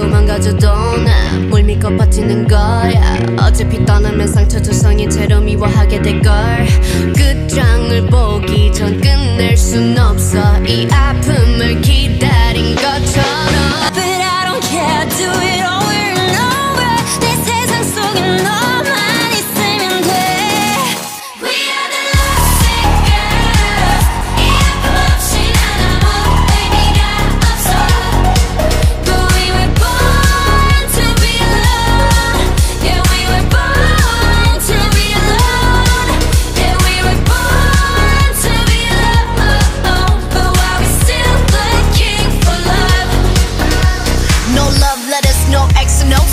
다치고 망가져도 나뭘 믿고 버티는 거야. 어차피 떠나면 상처 조성이 채로 미워하게 될걸. 끝장을 보기 전 끝낼 순 없어. 이 아픔을 기다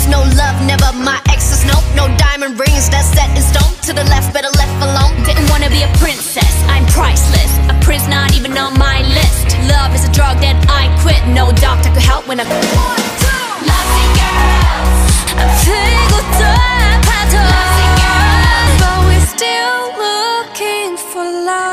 no love, never my exes, no No diamond rings, that's set in stone. To the left, better left alone. Didn't wanna be a princess, I'm priceless. A prince not even on my list. Love is a drug that I quit. No doctor could help when I... One, two! Lousy girls, I'm figured girls, but we're still looking for love.